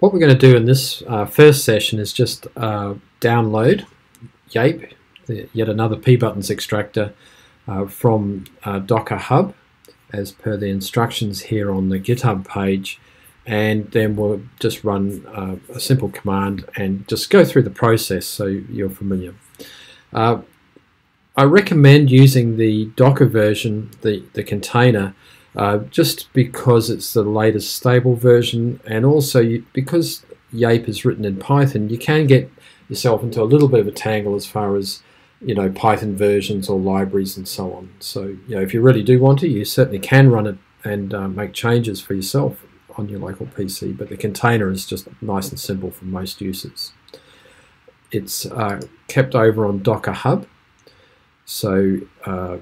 what we're going to do in this uh, first session is just uh, download Yape, the, yet another pButtons extractor uh, from uh, Docker Hub as per the instructions here on the GitHub page and then we'll just run uh, a simple command and just go through the process so you're familiar. Uh, I recommend using the Docker version, the, the container, uh, just because it's the latest stable version and also you, because Yape is written in Python you can get yourself into a little bit of a tangle as far as you know Python versions or libraries and so on. So you know if you really do want to you certainly can run it and uh, make changes for yourself on your local PC but the container is just nice and simple for most users. It's uh, kept over on Docker Hub. So uh,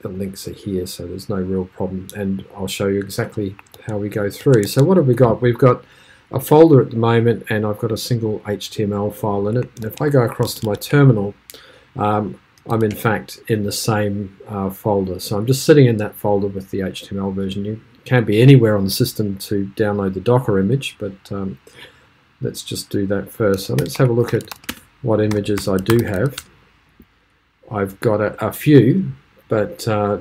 the links are here so there's no real problem and I'll show you exactly how we go through. So what have we got? We've got a folder at the moment and I've got a single HTML file in it and if I go across to my terminal um, I'm in fact in the same uh, folder so I'm just sitting in that folder with the HTML version. You can't be anywhere on the system to download the Docker image but um, let's just do that first. So let's have a look at what images I do have. I've got a, a few but uh,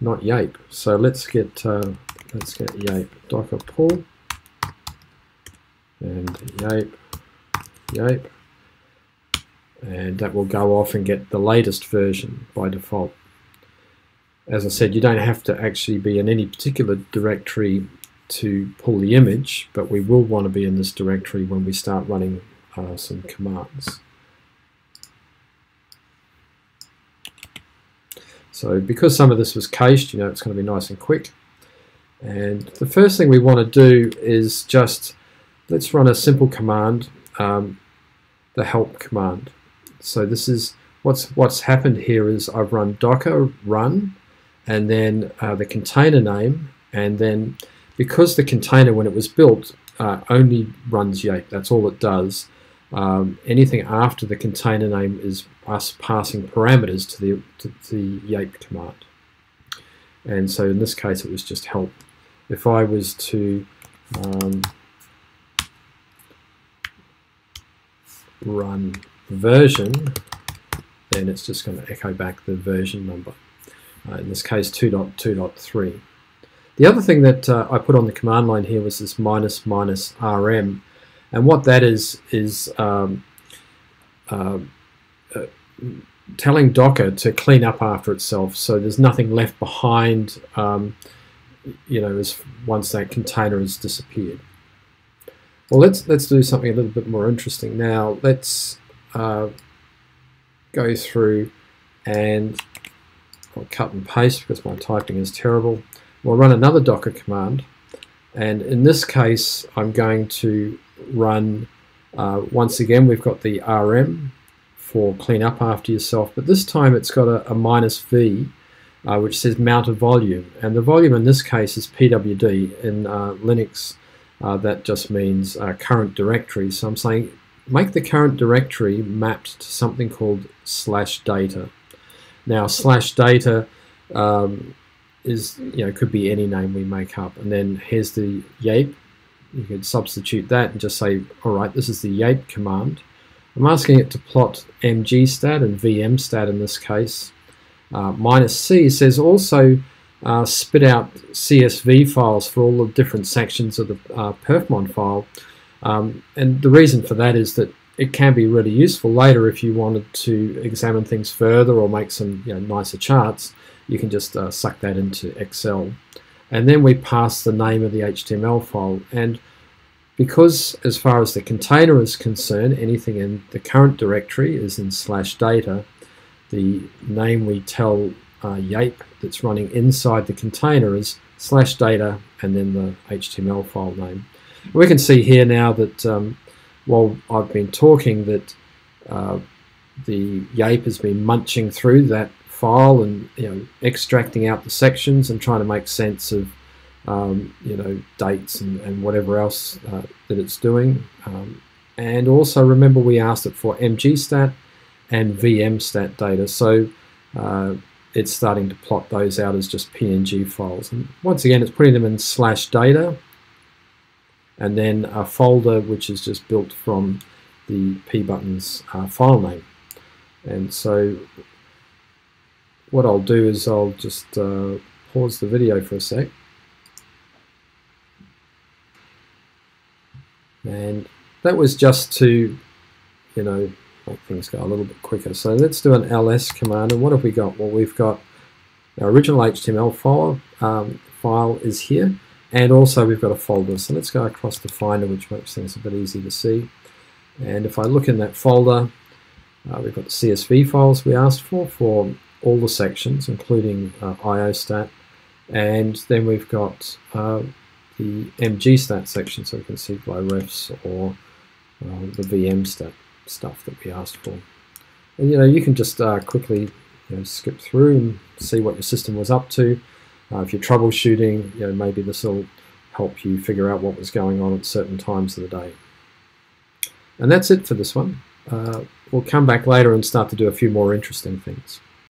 not Yape. So let's get uh, let's get Yape Docker pull and Yape Yape and that will go off and get the latest version by default. As I said, you don't have to actually be in any particular directory to pull the image, but we will want to be in this directory when we start running uh, some commands. So because some of this was cached, you know, it's going to be nice and quick. And the first thing we want to do is just, let's run a simple command, um, the help command. So this is, what's, what's happened here is I've run docker run, and then uh, the container name, and then because the container when it was built uh, only runs Yape, that's all it does, um, anything after the container name is us passing parameters to the, to the Yape command. And so in this case it was just help. If I was to um, run version, then it's just going to echo back the version number. Uh, in this case 2.2.3. The other thing that uh, I put on the command line here was this minus minus rm and what that is is um, uh, uh, telling Docker to clean up after itself, so there's nothing left behind. Um, you know, as once that container has disappeared. Well, let's let's do something a little bit more interesting now. Let's uh, go through and I'll cut and paste because my typing is terrible. We'll run another Docker command, and in this case, I'm going to run, uh, once again, we've got the RM for clean up after yourself, but this time it's got a, a minus V, uh, which says mount a volume. And the volume in this case is PWD. In uh, Linux, uh, that just means uh, current directory. So I'm saying make the current directory mapped to something called slash data. Now, slash data um, is, you know, could be any name we make up. And then here's the Yape you could substitute that and just say, all right, this is the Yape command. I'm asking it to plot mgstat and vmstat in this case. Uh, minus C says also uh, spit out CSV files for all the different sections of the uh, perfmon file. Um, and the reason for that is that it can be really useful later if you wanted to examine things further or make some you know, nicer charts. You can just uh, suck that into Excel and then we pass the name of the HTML file and because as far as the container is concerned anything in the current directory is in slash data the name we tell uh, Yape that's running inside the container is slash data and then the HTML file name. We can see here now that um, while I've been talking that uh, the Yape has been munching through that file and you know extracting out the sections and trying to make sense of um, you know dates and, and whatever else uh, that it's doing. Um, and also remember we asked it for mgstat and vmstat data. So uh, it's starting to plot those out as just png files. And once again it's putting them in slash data and then a folder which is just built from the pButtons uh, file name. And so what I'll do is I'll just uh, pause the video for a sec. And that was just to, you know, make things go a little bit quicker. So let's do an ls command. And what have we got? Well, we've got our original HTML file, um, file is here. And also we've got a folder. So let's go across the Finder, which makes things a bit easy to see. And if I look in that folder, uh, we've got the CSV files we asked for, for all the sections, including uh, IOStat. And then we've got uh, the MGStat section, so we can see by refs or uh, the VMstat stuff that we asked for. And you know, you can just uh, quickly you know, skip through and see what your system was up to. Uh, if you're troubleshooting, you know, maybe this will help you figure out what was going on at certain times of the day. And that's it for this one. Uh, we'll come back later and start to do a few more interesting things.